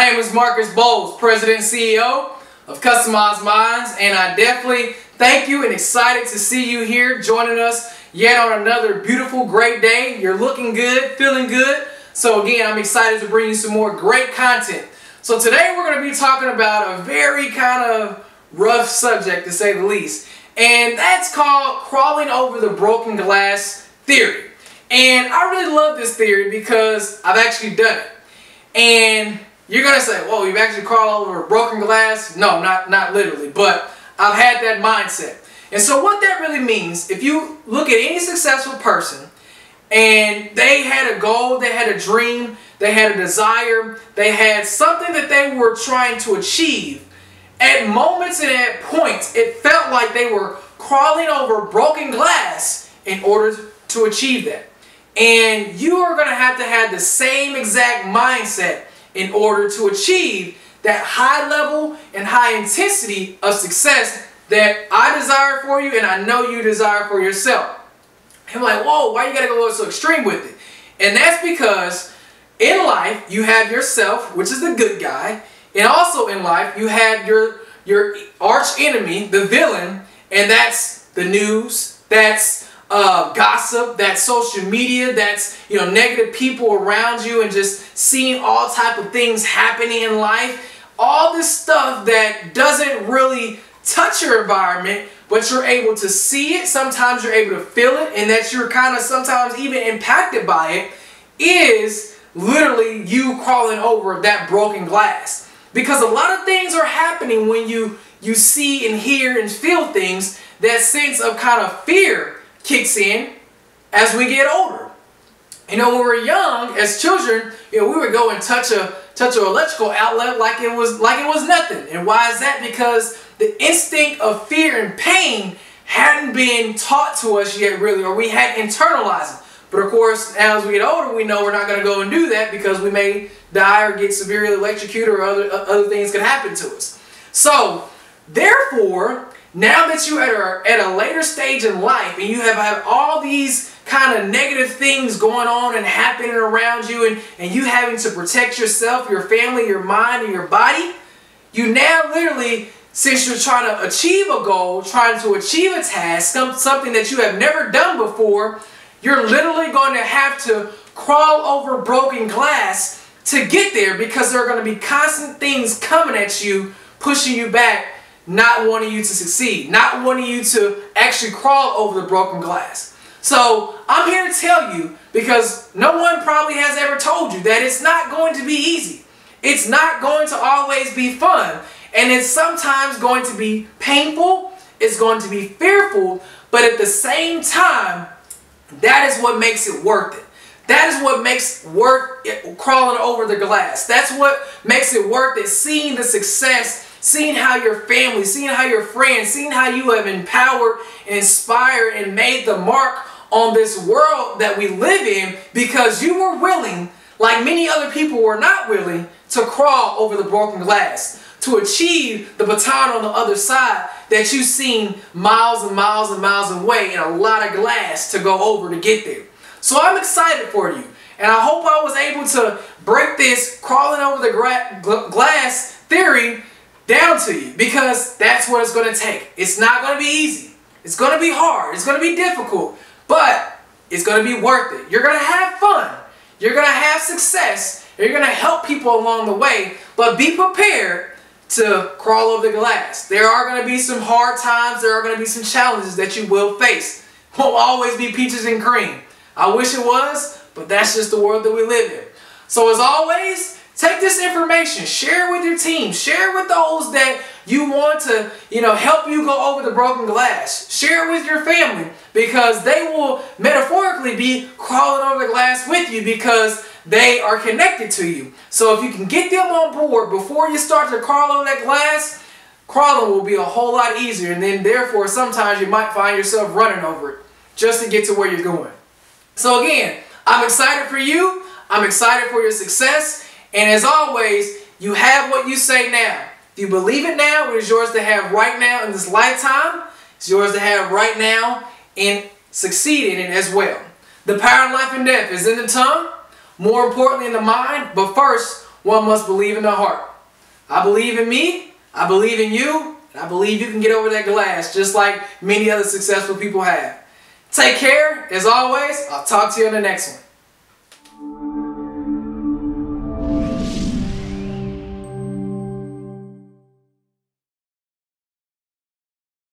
My name is Marcus Boles, President and CEO of Customized Minds, and I definitely thank you and excited to see you here joining us yet on another beautiful, great day. You're looking good, feeling good. So again, I'm excited to bring you some more great content. So today we're going to be talking about a very kind of rough subject to say the least. And that's called crawling over the broken glass theory. And I really love this theory because I've actually done it. And you're gonna say, "Well, you've actually crawled over broken glass?" No, not not literally, but I've had that mindset. And so what that really means, if you look at any successful person and they had a goal, they had a dream, they had a desire, they had something that they were trying to achieve, at moments and at points, it felt like they were crawling over broken glass in order to achieve that. And you are going to have to have the same exact mindset in order to achieve that high level and high intensity of success that I desire for you and I know you desire for yourself. I'm like, whoa, why you gotta go so extreme with it? And that's because in life you have yourself, which is the good guy, and also in life you have your your arch enemy, the villain, and that's the news, that's uh, gossip, that's social media, that's you know negative people around you, and just seeing all type of things happening in life. All this stuff that doesn't really touch your environment, but you're able to see it. Sometimes you're able to feel it, and that you're kind of sometimes even impacted by it. Is literally you crawling over that broken glass because a lot of things are happening when you you see and hear and feel things that sense of kind of fear kicks in as we get older. You know, when we were young, as children, you know, we would go and touch a touch an electrical outlet like it was like it was nothing. And why is that? Because the instinct of fear and pain hadn't been taught to us yet, really, or we hadn't internalized it. But of course, as we get older, we know we're not going to go and do that because we may die or get severely electrocuted or other other things can happen to us. So, therefore, now that you're at a, at a later stage in life and you have had all these kind of negative things going on and happening around you and, and you having to protect yourself, your family, your mind, and your body, you now literally, since you're trying to achieve a goal, trying to achieve a task, some, something that you have never done before, you're literally going to have to crawl over broken glass to get there because there are going to be constant things coming at you, pushing you back not wanting you to succeed, not wanting you to actually crawl over the broken glass. So I'm here to tell you because no one probably has ever told you that it's not going to be easy. It's not going to always be fun. And it's sometimes going to be painful. It's going to be fearful. But at the same time, that is what makes it worth it. That is what makes worth it, crawling over the glass. That's what makes it worth it, seeing the success seeing how your family, seeing how your friends, seeing how you have empowered, inspired, and made the mark on this world that we live in because you were willing, like many other people were not willing, to crawl over the broken glass, to achieve the baton on the other side that you've seen miles and miles and miles away and a lot of glass to go over to get there. So I'm excited for you. And I hope I was able to break this crawling over the glass theory down to you because that's what it's going to take. It's not going to be easy. It's going to be hard. It's going to be difficult, but it's going to be worth it. You're going to have fun. You're going to have success. You're going to help people along the way, but be prepared to crawl over the glass. There are going to be some hard times. There are going to be some challenges that you will face. Won't always be peaches and cream. I wish it was, but that's just the world that we live in. So as always, Take this information, share it with your team, share with those that you want to, you know, help you go over the broken glass. Share it with your family because they will metaphorically be crawling over the glass with you because they are connected to you. So if you can get them on board before you start to crawl over that glass, crawling will be a whole lot easier and then therefore sometimes you might find yourself running over it just to get to where you're going. So again, I'm excited for you. I'm excited for your success. And as always, you have what you say now. If you believe it now, it is yours to have right now in this lifetime. It's yours to have right now and succeed in it as well. The power of life and death is in the tongue, more importantly in the mind, but first, one must believe in the heart. I believe in me, I believe in you, and I believe you can get over that glass just like many other successful people have. Take care. As always, I'll talk to you in the next one.